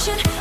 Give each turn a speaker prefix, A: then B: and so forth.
A: motion.